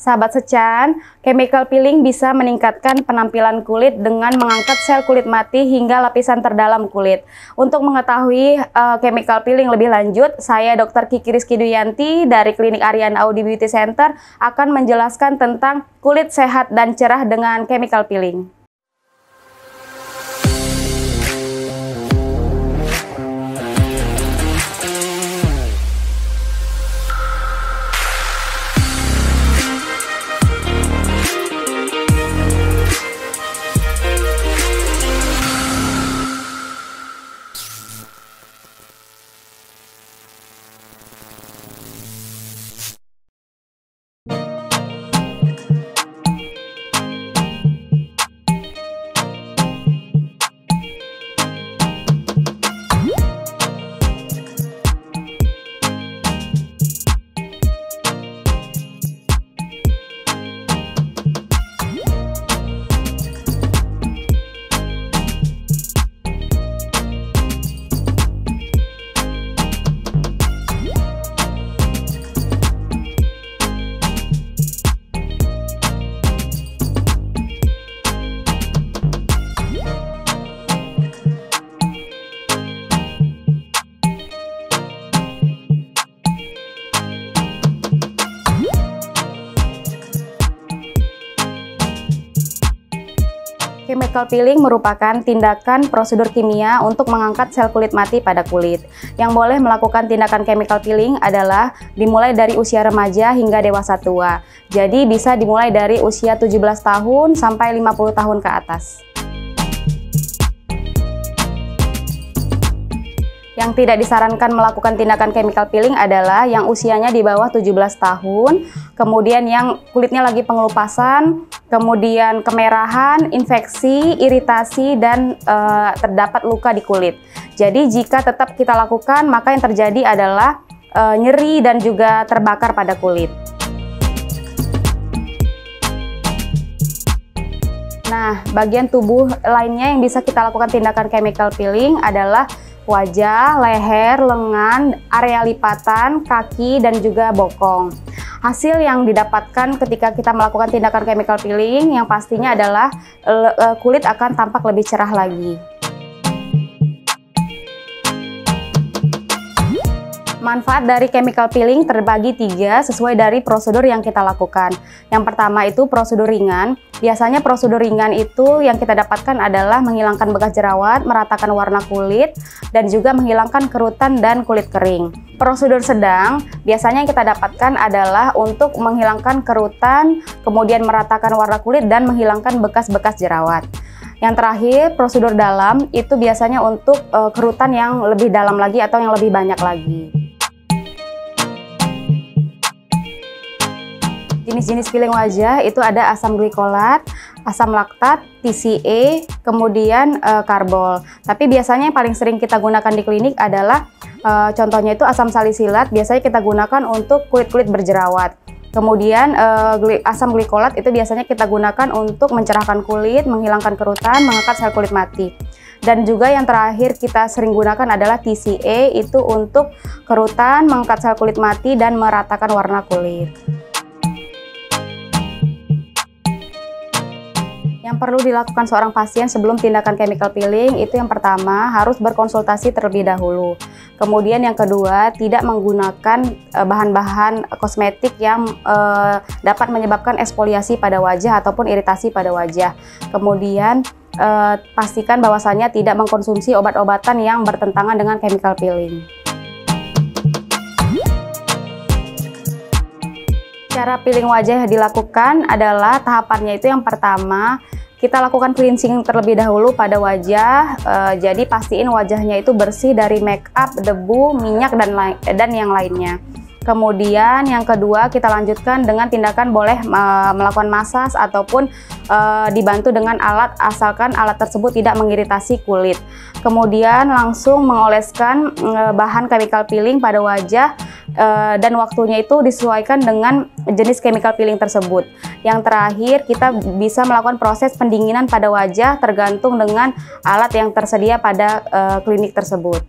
Sahabat secan, chemical peeling bisa meningkatkan penampilan kulit dengan mengangkat sel kulit mati hingga lapisan terdalam kulit. Untuk mengetahui uh, chemical peeling lebih lanjut, saya Dr. Kiki Rizky Duyanti dari Klinik Ariana Audi Beauty Center akan menjelaskan tentang kulit sehat dan cerah dengan chemical peeling. Chemical peeling merupakan tindakan prosedur kimia untuk mengangkat sel kulit mati pada kulit. Yang boleh melakukan tindakan chemical peeling adalah dimulai dari usia remaja hingga dewasa tua. Jadi bisa dimulai dari usia 17 tahun sampai 50 tahun ke atas. Yang tidak disarankan melakukan tindakan chemical peeling adalah yang usianya di bawah 17 tahun, kemudian yang kulitnya lagi pengelupasan, kemudian kemerahan, infeksi, iritasi, dan e, terdapat luka di kulit. Jadi jika tetap kita lakukan, maka yang terjadi adalah e, nyeri dan juga terbakar pada kulit. Nah, bagian tubuh lainnya yang bisa kita lakukan tindakan chemical peeling adalah wajah, leher, lengan, area lipatan, kaki, dan juga bokong. Hasil yang didapatkan ketika kita melakukan tindakan chemical peeling yang pastinya adalah eh, kulit akan tampak lebih cerah lagi. Manfaat dari chemical peeling terbagi tiga sesuai dari prosedur yang kita lakukan. Yang pertama itu prosedur ringan. Biasanya prosedur ringan itu yang kita dapatkan adalah menghilangkan bekas jerawat, meratakan warna kulit, dan juga menghilangkan kerutan dan kulit kering. Prosedur sedang biasanya yang kita dapatkan adalah untuk menghilangkan kerutan, kemudian meratakan warna kulit, dan menghilangkan bekas-bekas jerawat. Yang terakhir, prosedur dalam itu biasanya untuk uh, kerutan yang lebih dalam lagi atau yang lebih banyak lagi. Jenis-jenis peeling wajah itu ada asam glikolat, asam laktat, TCA, kemudian e, karbol. Tapi biasanya yang paling sering kita gunakan di klinik adalah e, contohnya itu asam salisilat, biasanya kita gunakan untuk kulit-kulit berjerawat. Kemudian e, asam glikolat itu biasanya kita gunakan untuk mencerahkan kulit, menghilangkan kerutan, mengangkat sel kulit mati. Dan juga yang terakhir kita sering gunakan adalah TCA itu untuk kerutan, mengangkat sel kulit mati dan meratakan warna kulit. Perlu dilakukan seorang pasien sebelum tindakan chemical peeling itu yang pertama harus berkonsultasi terlebih dahulu. Kemudian yang kedua tidak menggunakan eh, bahan-bahan kosmetik yang uh, dapat menyebabkan eksfoliasi pada wajah ataupun iritasi pada wajah. Kemudian uh, pastikan bahwasannya tidak mengkonsumsi obat-obatan yang bertentangan dengan chemical peeling. Cara peeling wajah dilakukan adalah tahapannya itu yang pertama kita lakukan cleansing terlebih dahulu pada wajah. Uh, jadi pastiin wajahnya itu bersih dari make up, debu, minyak dan dan yang lainnya. Kemudian yang kedua kita lanjutkan dengan tindakan boleh uh, melakukan masas ataupun uh, dibantu dengan alat asalkan alat tersebut tidak mengiritasi kulit. Kemudian langsung mengoleskan uh, bahan chemical peeling pada wajah uh, dan waktunya itu disesuaikan dengan jenis chemical peeling tersebut. Yang terakhir kita bisa melakukan proses pendinginan pada wajah tergantung dengan alat yang tersedia pada uh, klinik tersebut.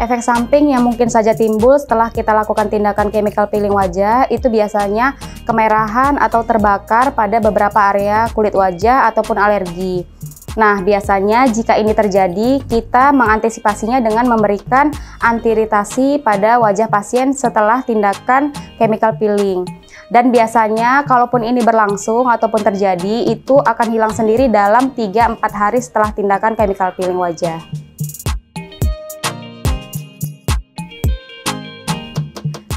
Efek samping yang mungkin saja timbul setelah kita lakukan tindakan chemical peeling wajah itu biasanya kemerahan atau terbakar pada beberapa area kulit wajah ataupun alergi. Nah, biasanya jika ini terjadi, kita mengantisipasinya dengan memberikan antiritasi pada wajah pasien setelah tindakan chemical peeling. Dan biasanya kalaupun ini berlangsung ataupun terjadi, itu akan hilang sendiri dalam 3-4 hari setelah tindakan chemical peeling wajah.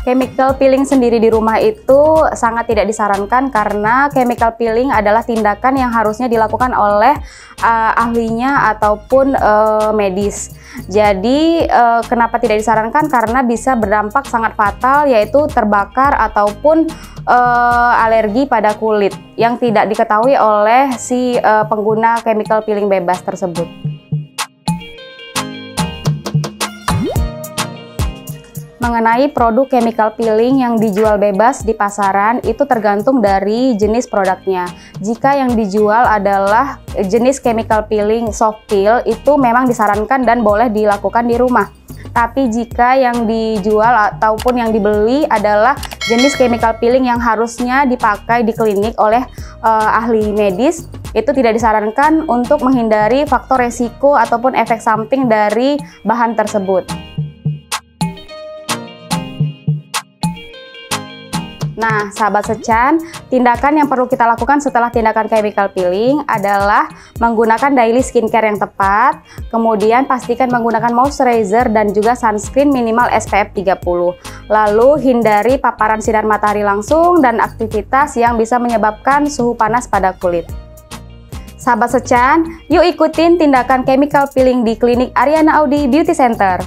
Chemical peeling sendiri di rumah itu sangat tidak disarankan karena chemical peeling adalah tindakan yang harusnya dilakukan oleh uh, ahlinya ataupun uh, medis. Jadi uh, kenapa tidak disarankan? Karena bisa berdampak sangat fatal yaitu terbakar ataupun uh, alergi pada kulit yang tidak diketahui oleh si uh, pengguna chemical peeling bebas tersebut. Mengenai produk chemical peeling yang dijual bebas di pasaran itu tergantung dari jenis produknya. Jika yang dijual adalah jenis chemical peeling soft peel itu memang disarankan dan boleh dilakukan di rumah. Tapi jika yang dijual ataupun yang dibeli adalah jenis chemical peeling yang harusnya dipakai di klinik oleh uh, ahli medis, itu tidak disarankan untuk menghindari faktor resiko ataupun efek samping dari bahan tersebut. Nah, sahabat secan, tindakan yang perlu kita lakukan setelah tindakan chemical peeling adalah menggunakan daily skincare yang tepat, kemudian pastikan menggunakan moisturizer dan juga sunscreen minimal SPF 30. Lalu hindari paparan sinar matahari langsung dan aktivitas yang bisa menyebabkan suhu panas pada kulit. Sahabat secan, yuk ikutin tindakan chemical peeling di klinik Ariana Audi Beauty Center.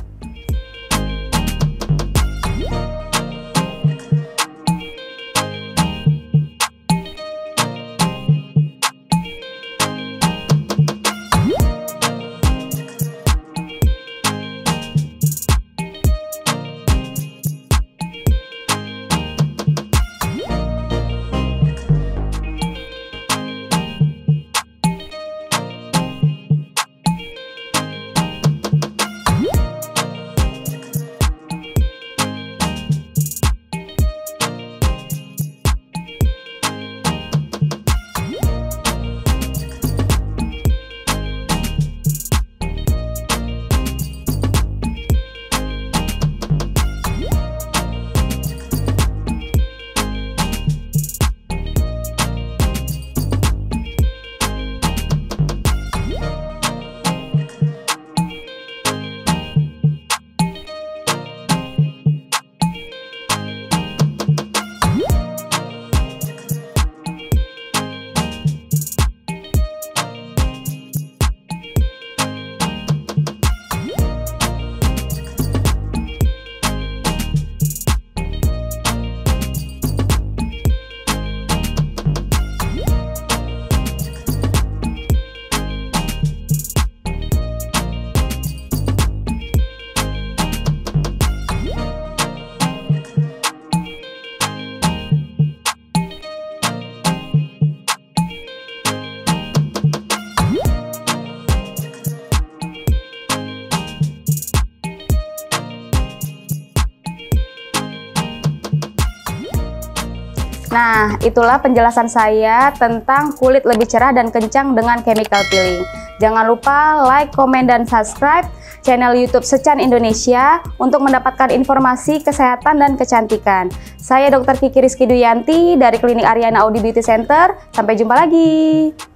Nah, itulah penjelasan saya tentang kulit lebih cerah dan kencang dengan chemical peeling. Jangan lupa like, komen, dan subscribe channel YouTube Secan Indonesia untuk mendapatkan informasi kesehatan dan kecantikan. Saya Dr. Kiki Rizky Duyanti dari Klinik Ariana Audi Beauty Center. Sampai jumpa lagi.